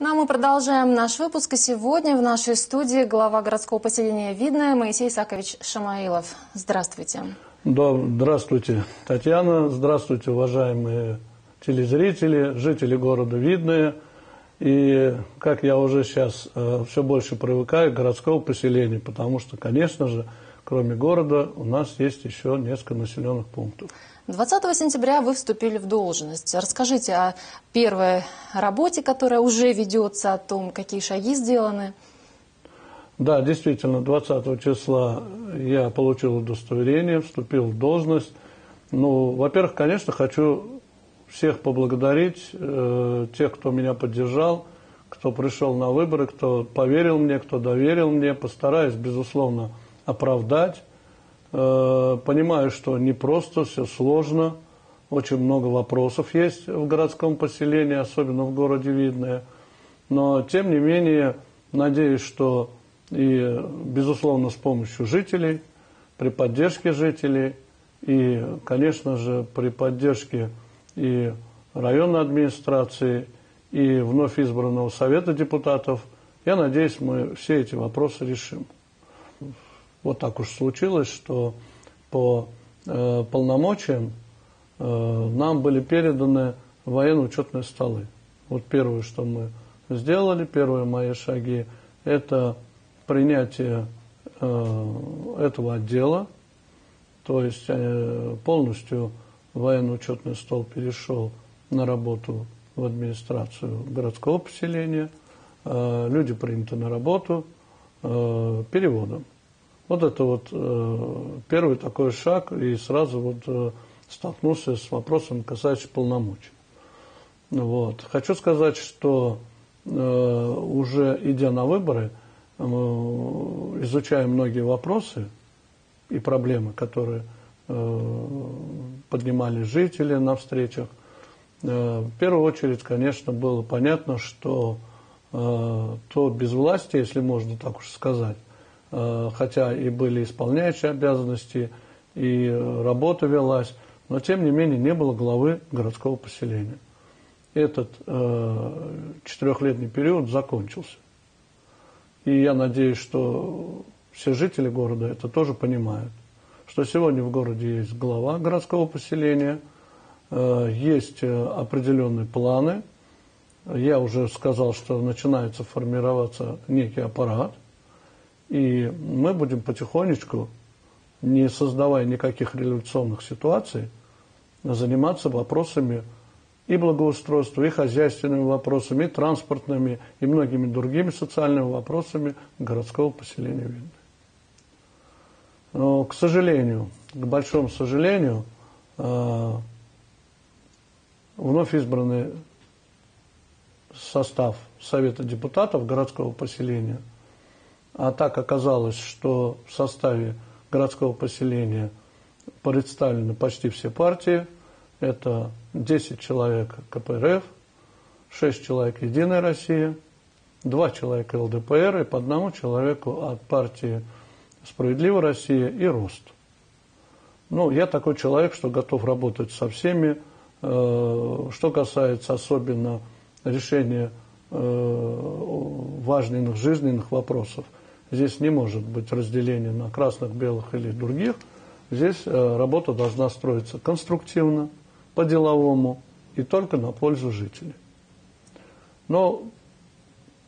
Ну а мы продолжаем наш выпуск. И сегодня в нашей студии глава городского поселения Видное Моисей Исакович Шамаилов. Здравствуйте. Да, здравствуйте, Татьяна. Здравствуйте, уважаемые телезрители, жители города Видное. И как я уже сейчас э, все больше привыкаю к городскому поселению, потому что, конечно же, кроме города у нас есть еще несколько населенных пунктов. 20 сентября вы вступили в должность. Расскажите о первой работе, которая уже ведется, о том, какие шаги сделаны. Да, действительно, 20 числа я получил удостоверение, вступил в должность. Ну, во-первых, конечно, хочу всех поблагодарить, э, тех, кто меня поддержал, кто пришел на выборы, кто поверил мне, кто доверил мне. Постараюсь, безусловно, оправдать. Э, понимаю, что не просто, все сложно. Очень много вопросов есть в городском поселении, особенно в городе Видное. Но, тем не менее, надеюсь, что и, безусловно, с помощью жителей, при поддержке жителей и, конечно же, при поддержке и районной администрации, и вновь избранного Совета депутатов, я надеюсь, мы все эти вопросы решим. Вот так уж случилось, что по э, полномочиям э, нам были переданы военно-учетные столы. Вот первое, что мы сделали, первые мои шаги, это принятие э, этого отдела, то есть э, полностью военно-учетный стол перешел на работу в администрацию городского поселения, э, люди приняты на работу э, переводом. Вот это вот э, первый такой шаг, и сразу вот столкнулся с вопросом, касающимся полномочий. Вот. Хочу сказать, что уже идя на выборы, изучая многие вопросы и проблемы, которые поднимали жители на встречах, э, в первую очередь, конечно, было понятно, что э, то безвластие, если можно так уж сказать, Э, хотя и были исполняющие обязанности, и работа велась, но тем не менее не было главы городского поселения. Этот э, четырехлетний период закончился. И я надеюсь, что все жители города это тоже понимают, что сегодня в городе есть глава городского поселения, э, есть определенные планы. Я уже сказал, что начинается формироваться некий аппарат – и мы будем потихонечку, не создавая никаких революционных ситуаций, заниматься вопросами и благоустройства, и хозяйственными вопросами, и транспортными, и многими другими социальными вопросами городского поселения Винны. Но, к сожалению, к большому сожалению, э, вновь избранный состав Совета депутатов городского поселения – а так оказалось, что в составе городского поселения представлены почти все партии. Это 10 человек КПРФ, 6 человек Единая Россия, 2 человека ЛДПР и по одному человеку от партии Справедливая Россия и Рост. Ну, я такой человек, что готов работать со всеми. Э, что касается особенно решения э, важных жизненных вопросов – Здесь не может быть разделения на красных, белых или других. Здесь э, работа должна строиться конструктивно, по-деловому и только на пользу жителей. Но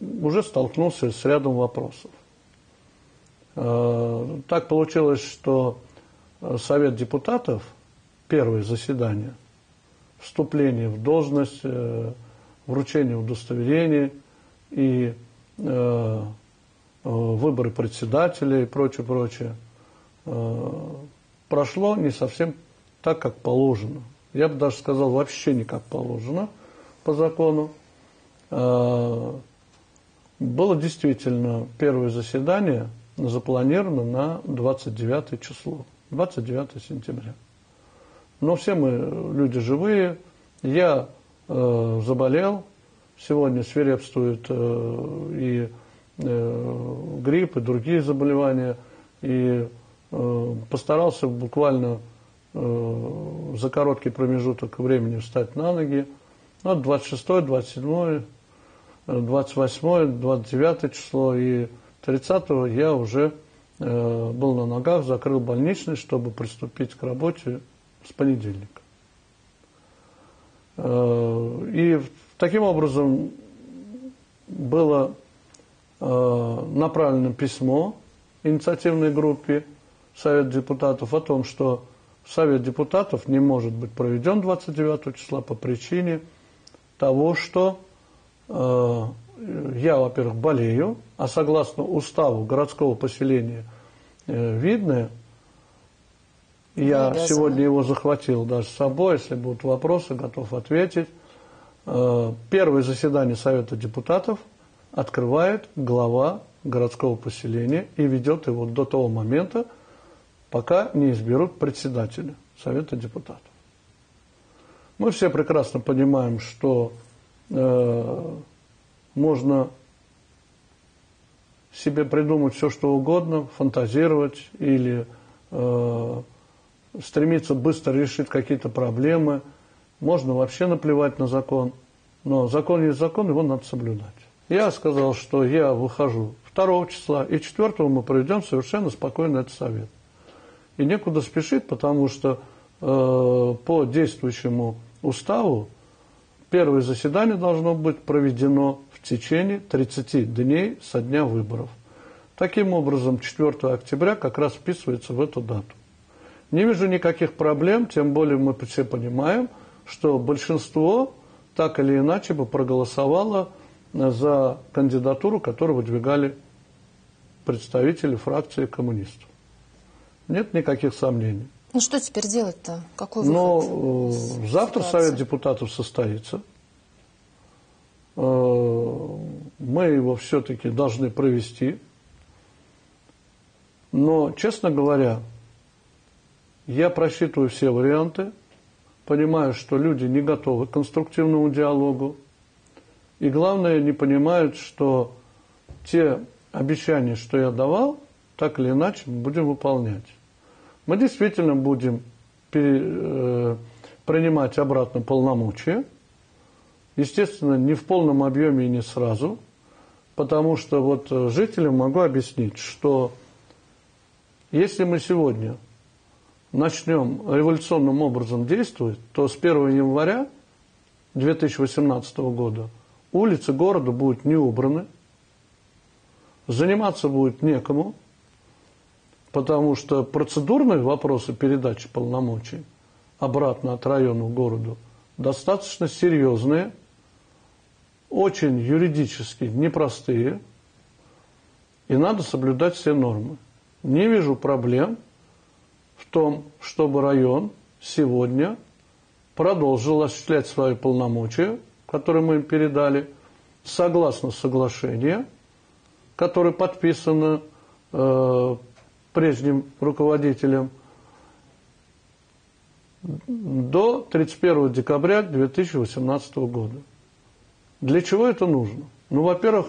уже столкнулся с рядом вопросов. Э, так получилось, что э, Совет депутатов, первое заседание, вступление в должность, вручение удостоверений и Э, выборы председателя и прочее, прочее, э, прошло не совсем так, как положено. Я бы даже сказал, вообще не как положено по закону. Э, было действительно первое заседание запланировано на 29 число, 29 сентября. Но все мы люди живые. Я э, заболел, сегодня свирепствует э, и Э, грипп и другие заболевания. И э, постарался буквально э, за короткий промежуток времени встать на ноги. Вот 26-27 28, 29 число и 30 я уже э, был на ногах, закрыл больничный, чтобы приступить к работе с понедельника. Э, и таким образом было э, направлено письмо инициативной группе Совет депутатов о том, что Совет депутатов не может быть проведен 29 числа по причине того, что я, во-первых, болею, а согласно уставу городского поселения э, Видное, я Обязаны. сегодня его захватил даже с собой, если будут вопросы, готов ответить. Э, первое заседание Совета депутатов открывает глава городского поселения и ведет его до того момента, пока не изберут председателя Совета депутатов. Мы все прекрасно понимаем, что э, можно себе придумать все, что угодно, фантазировать или э, стремиться быстро решить какие-то проблемы. Можно вообще наплевать на закон. Но закон есть закон, его надо соблюдать. Я сказал, что я выхожу 2 числа, и 4 мы проведем совершенно спокойно этот совет. И некуда спешить, потому что э, по действующему уставу первое заседание должно быть проведено в течение 30 дней со дня выборов. Таким образом, 4 октября как раз вписывается в эту дату. Не вижу никаких проблем, тем более мы все понимаем, что большинство так или иначе бы проголосовало за кандидатуру, которую выдвигали представители фракции коммунистов. Нет никаких сомнений. Ну что теперь делать-то? Какой выход? Но э, завтра Совет депутатов состоится. Э, мы его все-таки должны провести. Но, честно говоря, я просчитываю все варианты, понимаю, что люди не готовы к конструктивному диалогу. И главное, не понимают, что те обещания, что я давал, так или иначе будем выполнять. Мы действительно будем пере, э, принимать обратно полномочия. Естественно, не в полном объеме и не сразу, потому что вот э, жителям могу объяснить, что если мы сегодня начнем революционным образом действовать, то с 1 января 2018 года улицы города будут не убраны, заниматься будет некому, потому что процедурные вопросы передачи полномочий обратно от района к городу достаточно серьезные, очень юридически непростые, и надо соблюдать все нормы. Не вижу проблем в том, чтобы район сегодня продолжил осуществлять свои полномочия, которые мы им передали, согласно соглашению, которое подписано э, прежним руководителем до 31 декабря 2018 года. Для чего это нужно? Ну, во-первых,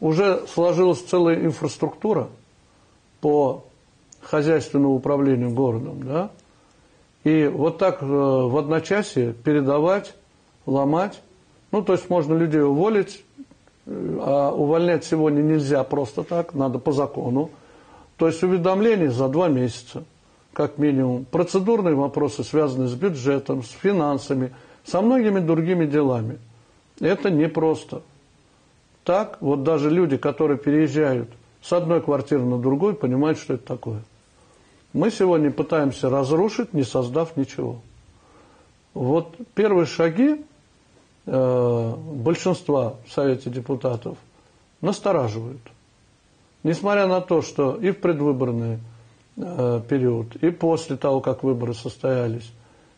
уже сложилась целая инфраструктура по хозяйственному управлению городом, да, и вот так э, в одночасье передавать, ломать, ну, то есть можно людей уволить, э, а увольнять сегодня нельзя просто так, надо по закону. То есть уведомление за два месяца, как минимум. Процедурные вопросы, связанные с бюджетом, с финансами, со многими другими делами. Это непросто. Так, вот даже люди, которые переезжают с одной квартиры на другую, понимают, что это такое. Мы сегодня пытаемся разрушить, не создав ничего. Вот первые шаги э, большинства в Совете депутатов настораживают. Несмотря на то, что и в предвыборный э, период, и после того, как выборы состоялись,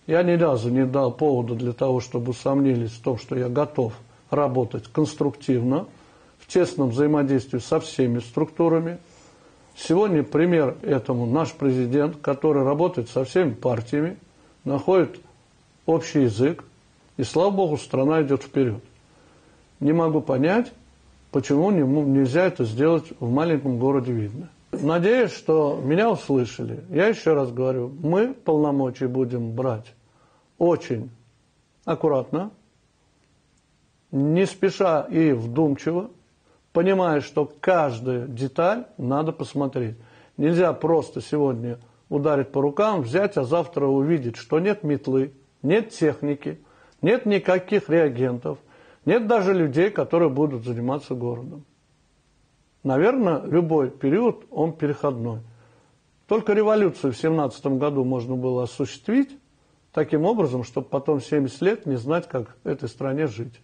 я ни разу не дал повода для того, чтобы усомнились в том, что я готов работать конструктивно, в тесном взаимодействии со всеми структурами – Сегодня пример этому наш президент, который работает со всеми партиями, находит общий язык, и, слава богу, страна идет вперед. Не могу понять, почему нельзя это сделать в маленьком городе Видно. Надеюсь, что меня услышали. Я еще раз говорю, мы полномочия будем брать очень аккуратно, не спеша и вдумчиво, понимая, что каждую деталь надо посмотреть. Нельзя просто сегодня ударить по рукам, взять, а завтра увидеть, что нет метлы, нет техники, нет никаких реагентов, нет даже людей, которые будут заниматься городом. Наверное, любой период, он переходной. Только революцию в 17 году можно было осуществить таким образом, чтобы потом 70 лет не знать, как этой стране жить.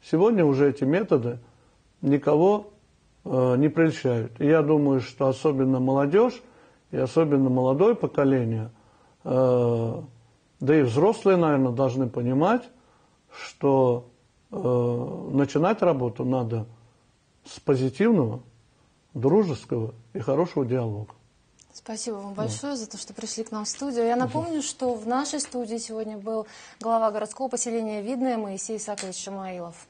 Сегодня уже эти методы никого э, не прельщают. И я думаю, что особенно молодежь и особенно молодое поколение, э, да и взрослые, наверное, должны понимать, что э, начинать работу надо с позитивного, дружеского и хорошего диалога. Спасибо вам большое за то, что пришли к нам в студию. Я напомню, угу. что в нашей студии сегодня был глава городского поселения Видное Моисей Исакович Шамаилов.